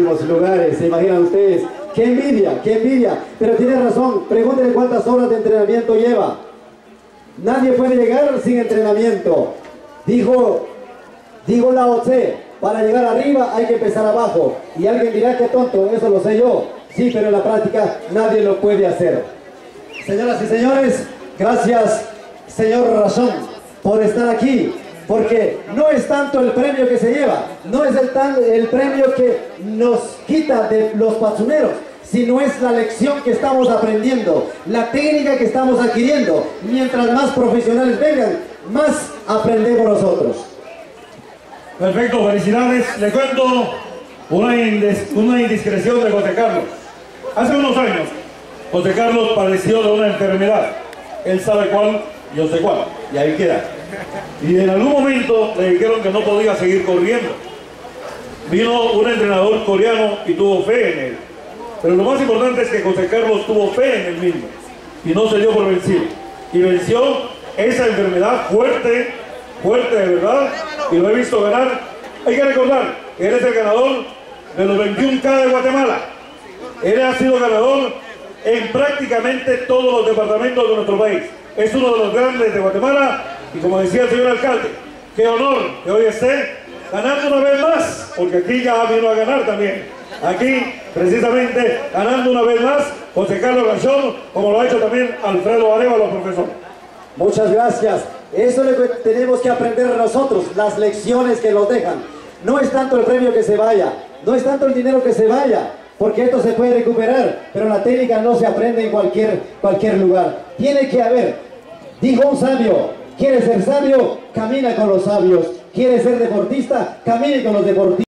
lugares, se imaginan ustedes. Qué envidia, qué envidia. Pero tiene razón, pregúntenle cuántas horas de entrenamiento lleva. Nadie puede llegar sin entrenamiento. Dijo, dijo Lao Tse, para llegar arriba hay que empezar abajo. Y alguien dirá que tonto, eso lo sé yo. Sí, pero en la práctica nadie lo puede hacer. Señoras y señores, gracias, señor Razón, por estar aquí porque no es tanto el premio que se lleva, no es el, tan, el premio que nos quita de los patsuneros, sino es la lección que estamos aprendiendo, la técnica que estamos adquiriendo. Mientras más profesionales vengan, más aprendemos nosotros. Perfecto, felicidades. Le cuento una, una indiscreción de José Carlos. Hace unos años, José Carlos padeció de una enfermedad. Él sabe cuál, yo sé cuál. Y ahí queda. Y en algún momento le dijeron que no podía seguir corriendo. Vino un entrenador coreano y tuvo fe en él. Pero lo más importante es que José Carlos tuvo fe en él mismo y no se dio por vencido. Y venció esa enfermedad fuerte, fuerte de verdad, y lo he visto ganar. Hay que recordar que él es el ganador de los 21K de Guatemala. Él ha sido ganador en prácticamente todos los departamentos de nuestro país. Es uno de los grandes de Guatemala y como decía el señor alcalde, qué honor que hoy esté ganando una vez más, porque aquí ya vino a ganar también. Aquí, precisamente, ganando una vez más, José Carlos Rachón, como lo ha hecho también Alfredo Arevalo, profesor. Muchas gracias. Eso es lo que tenemos que aprender nosotros, las lecciones que nos dejan. No es tanto el premio que se vaya, no es tanto el dinero que se vaya, porque esto se puede recuperar, pero la técnica no se aprende en cualquier, cualquier lugar. Tiene que haber, dijo un sabio, ¿Quieres ser sabio? Camina con los sabios. ¿Quieres ser deportista? Camine con los deportistas.